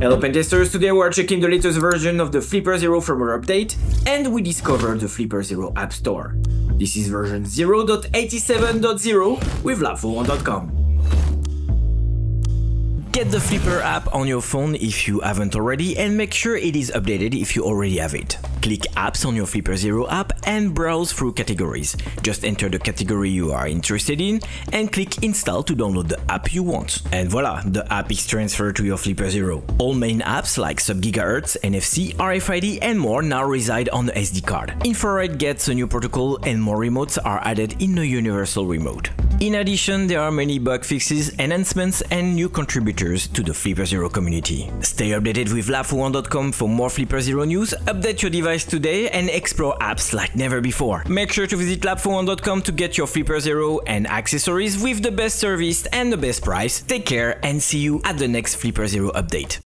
Hello pentesters, today we're checking the latest version of the Flipper Zero firmware update and we discovered the Flipper Zero App Store. This is version 0.87.0 with lab4one.com. Get the Flipper app on your phone if you haven't already and make sure it is updated if you already have it. Click Apps on your Flipper Zero app and browse through categories. Just enter the category you are interested in and click Install to download the app you want. And voila, the app is transferred to your Flipper Zero. All main apps like sub-gigahertz, NFC, RFID and more now reside on the SD card. Infrared gets a new protocol and more remotes are added in the universal remote. In addition, there are many bug fixes, enhancements and new contributors to the Flipper Zero community. Stay updated with lab4one.com for more Flipper Zero news, update your device today and explore apps like never before. Make sure to visit lab4one.com to get your Flipper Zero and accessories with the best service and the best price. Take care and see you at the next Flipper Zero update.